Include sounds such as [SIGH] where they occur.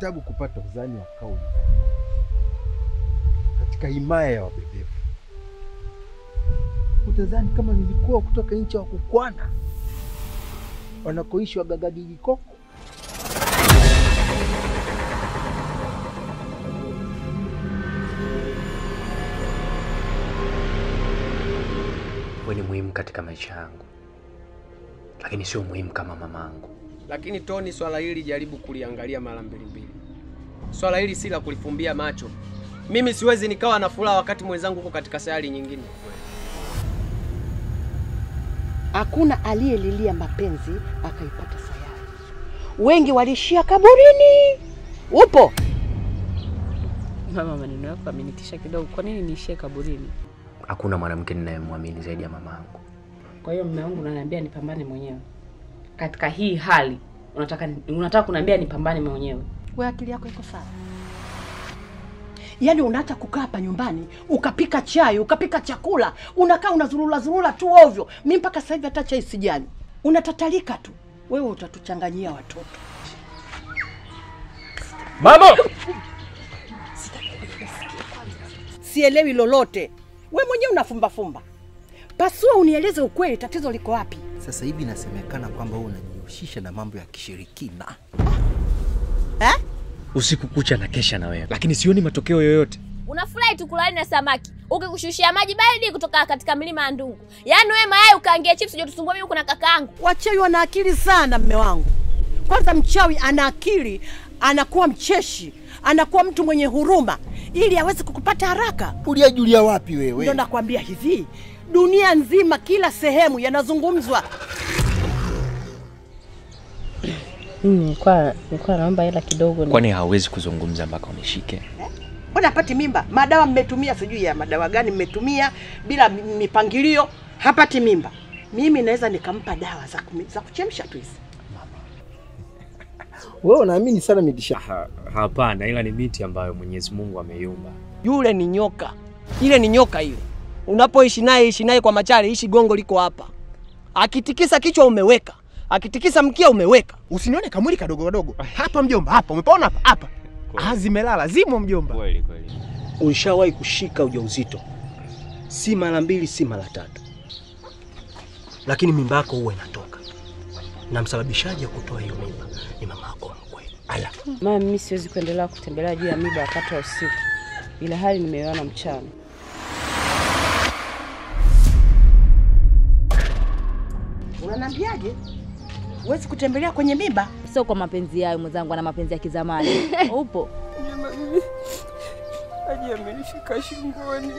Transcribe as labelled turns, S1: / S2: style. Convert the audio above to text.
S1: tabu kupata uzani wa kauli katika himaya ya wabebevu. Utadhani kama nilikuwa kutoka nchi wa kukwana wanakoishi wagagagigikoko.
S2: Wewe ni muhimu katika maisha yangu, lakini sio muhimu kama mamangu.
S3: Lakini Toni, swala hili jaribu kuliangalia mara mbili mbili. Swala hili si la kulifumbia macho. Mimi siwezi nikawa na furaha wakati mwenzangu uko katika sayari nyingine.
S4: Hakuna aliyelilia mapenzi akaipata sayari. Wengi walishia kaburini. Upo
S5: Mama, maneno yako amenitisha kidogo. Kwa nini niishie kaburini?
S2: Hakuna mwanamke ninayemwamini zaidi ya mamangu.
S5: Kwa hiyo mume wangu unaniambia nipambane mwenyewe katika hii hali? Unataka unataka kuniambia nipambane mwenyewe?
S4: Wewe akili yako iko sawa? Yaani unaacha kukaa hapa nyumbani ukapika chai ukapika chakula unakaa unazurula zurula tu ovyo. Mimi mpaka sasa hivi hata chai sijani, unatatalika tu. Wewe utatuchanganyia watoto.
S3: Mama!
S4: Sielewi lolote. We mwenyewe unafumbafumba. Pasua unieleze ukweli, tatizo liko wapi?
S6: Sasa hivi inasemekana kwamba wewe unajihusisha na mambo ya kishirikina.
S4: Eh?
S2: Usiku kucha na kesha na wewe, lakini sioni matokeo yoyote.
S7: Unafurahi tu kulali na samaki ukikushushia maji baridi kutoka katika milima ya Ndungu. Yaani wewe mayai ukaangia chips ujotusumbua mimi kuna kakaangu.
S4: Wachawi wana akili sana, mme wangu. Kwanza mchawi ana akili, anakuwa mcheshi, anakuwa mtu mwenye huruma ili aweze kukupata haraka.
S6: Uliajulia wapi wewe?
S4: Ndio nakwambia hivi, dunia nzima, kila sehemu yanazungumzwa.
S5: Nilikuwa nilikuwa naomba hela kidogo.
S2: Kwani hawezi kuzungumza mpaka unishike?
S4: Mbona hapati mimba? Madawa mmetumia, sijui ya madawa gani mmetumia bila mipangilio, hapati mimba. Mimi naweza nikampa dawa za, za kuchemsha tu hizi. [LAUGHS]
S1: Wewe unaamini sana miti
S2: Ha, hapana, ila ni miti ambayo Mwenyezi Mungu ameiumba.
S3: Yule ni nyoka. Ile ni nyoka ile. Unapoishi naye ishi naye kwa machale, ishi gongo liko hapa. Akitikisa kichwa umeweka. Akitikisa mkia umeweka.
S8: Usinione kamwili kadogo kadogo. Hapa mjomba, hapa umepaona hapa? Hapa. Ah, zimelala, zimo mjomba.
S2: Kweli kweli.
S9: Ulishawahi kushika ujauzito, si mara mbili, si mara tatu, lakini mimba yako huwa inatoka, na msababishaji wa kutoa hiyo mimba ni mama yako mkwe. Ala,
S5: Mama, mimi siwezi kuendelea kutembelea juu ya mimba wakati wa usiku, ila hali nimeona mchana.
S4: Unaniambiaje? huwezi kutembelea kwenye miba.
S7: Sio kwa mapenzi yayo mwenzangu, ana mapenzi ya kizamani. [LAUGHS] Upo
S3: aji amenishika shingoni